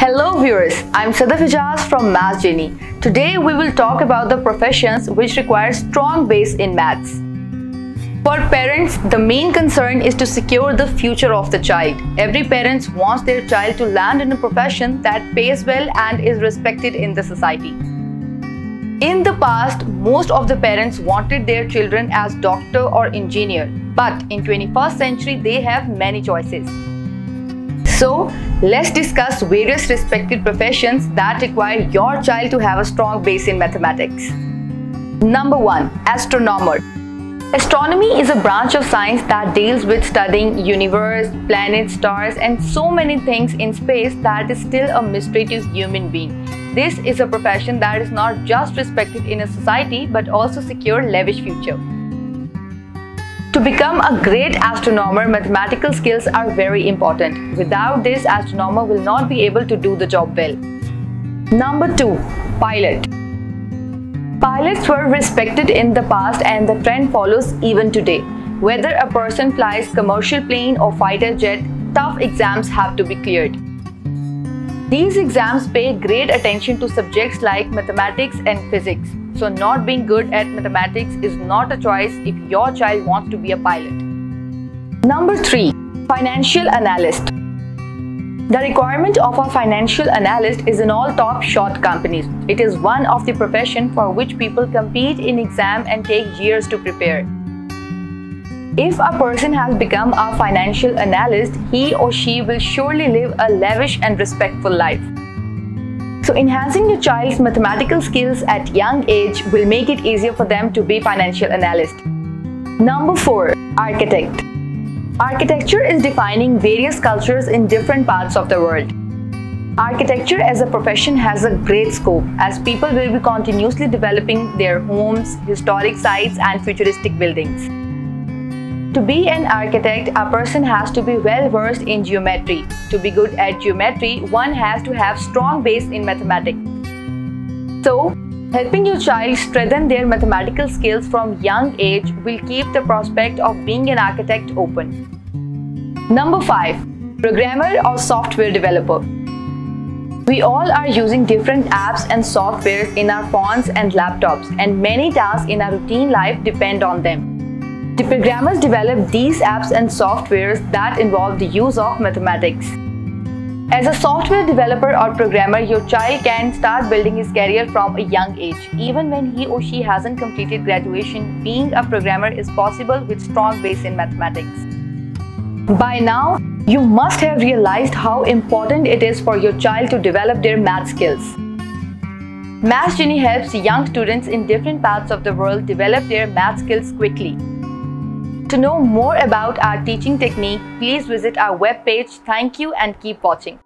Hello viewers, I'm Sadaf Ijaz from Maths Genii. Today we will talk about the professions which require strong base in maths. For parents, the main concern is to secure the future of the child. Every parent wants their child to land in a profession that pays well and is respected in the society. In the past, most of the parents wanted their children as doctor or engineer, but in 21st century they have many choices. So, let's discuss various respected professions that require your child to have a strong base in mathematics. Number 1. Astronomer Astronomy is a branch of science that deals with studying universe, planets, stars and so many things in space that is still a mystery to human being. This is a profession that is not just respected in a society but also secure lavish future. To become a great astronomer, mathematical skills are very important. Without this, astronomer will not be able to do the job well. Number 2. Pilot Pilots were respected in the past and the trend follows even today. Whether a person flies commercial plane or fighter jet, tough exams have to be cleared. These exams pay great attention to subjects like mathematics and physics. So not being good at mathematics is not a choice if your child wants to be a pilot. Number 3. Financial Analyst The requirement of a financial analyst is in all top short companies. It is one of the profession for which people compete in exam and take years to prepare. If a person has become a financial analyst, he or she will surely live a lavish and respectful life. So enhancing your child's mathematical skills at young age will make it easier for them to be financial analyst. Number 4. Architect Architecture is defining various cultures in different parts of the world. Architecture as a profession has a great scope as people will be continuously developing their homes, historic sites and futuristic buildings. To be an architect, a person has to be well versed in geometry. To be good at geometry, one has to have strong base in mathematics. So, helping your child strengthen their mathematical skills from young age will keep the prospect of being an architect open. Number 5. Programmer or software developer. We all are using different apps and softwares in our phones and laptops and many tasks in our routine life depend on them. The programmers develop these apps and softwares that involve the use of mathematics. As a software developer or programmer, your child can start building his career from a young age. Even when he or she hasn't completed graduation, being a programmer is possible with strong base in mathematics. By now, you must have realized how important it is for your child to develop their math skills. Maths Genii helps young students in different parts of the world develop their math skills quickly. To know more about our teaching technique, please visit our webpage. Thank you and keep watching.